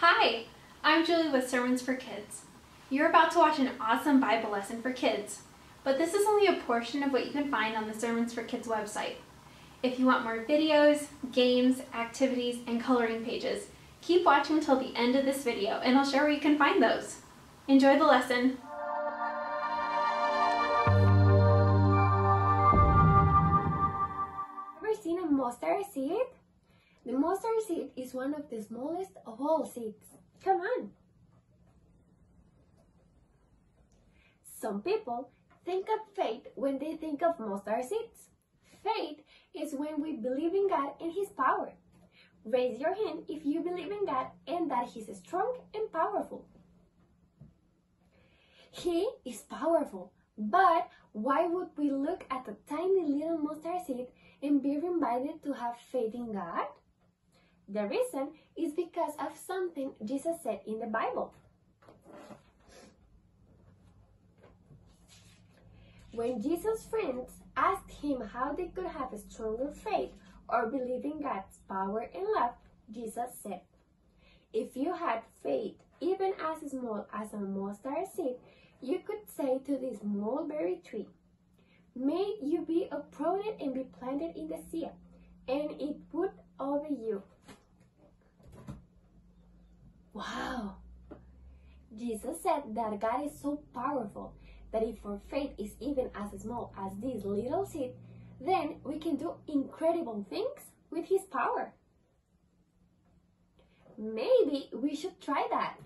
Hi, I'm Julie with Sermons for Kids. You're about to watch an awesome Bible lesson for kids, but this is only a portion of what you can find on the Sermons for Kids website. If you want more videos, games, activities, and coloring pages, keep watching until the end of this video and I'll share where you can find those. Enjoy the lesson. Ever seen a mustard seed? The mustard seed is one of the smallest of all seeds. Come on. Some people think of faith when they think of mustard seeds. Faith is when we believe in God and His power. Raise your hand if you believe in God and that He's strong and powerful. He is powerful, but why would we look at a tiny little mustard seed and be reminded to have faith in God? The reason is because of something Jesus said in the Bible. When Jesus' friends asked him how they could have a stronger faith or believe in God's power and love, Jesus said, If you had faith even as small as a mustard seed, you could say to this mulberry tree, May you be uprooted and be planted in the sea, and it would obey you. Jesus said that God is so powerful that if our faith is even as small as this little seed, then we can do incredible things with His power. Maybe we should try that.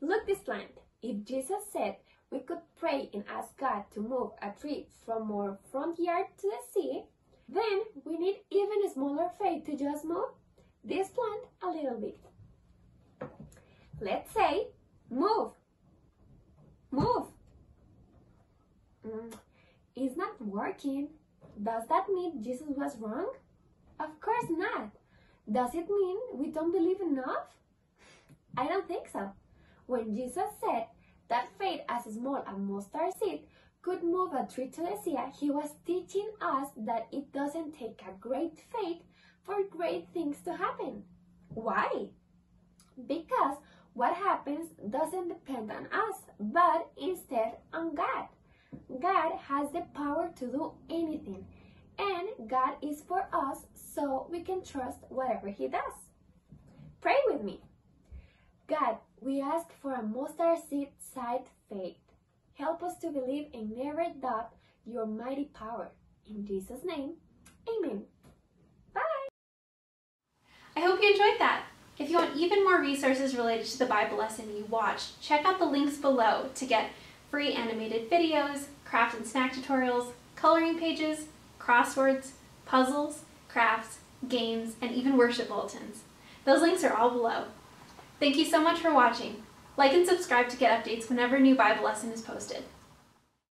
Look this plant. If Jesus said we could pray and ask God to move a tree from our front yard to the sea, then we need even a smaller faith to just move this plant a little bit. Let's say, move. Move. Mm, it's not working. Does that mean Jesus was wrong? Of course not. Does it mean we don't believe enough? I don't think so. When Jesus said that faith as small as mustard seed could move a tree to the sea, he was teaching us that it doesn't take a great faith for great things to happen. Why? Because what happens doesn't depend on us, but instead on God. God has the power to do anything, and God is for us, so we can trust whatever He does. Pray with me. God, we ask for a mustard seed sized faith. Help us to believe and never doubt your mighty power. In Jesus' name, Amen. Bye. I hope you enjoyed that. If you want even more resources related to the Bible lesson you watched, check out the links below to get free animated videos, craft and snack tutorials, coloring pages, crosswords, puzzles, crafts, games, and even worship bulletins. Those links are all below. Thank you so much for watching. Like and subscribe to get updates whenever a new Bible lesson is posted.